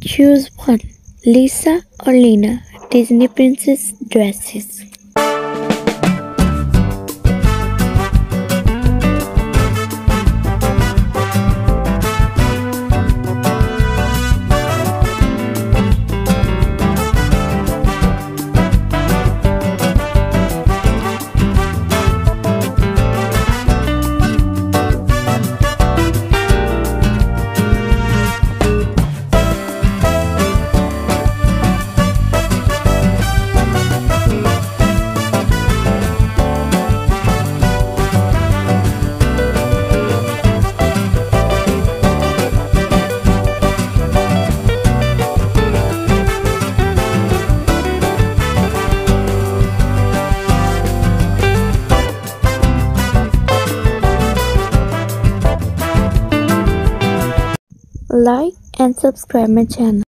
Choose one Lisa or Lena Disney Princess dresses. Like and subscribe my channel.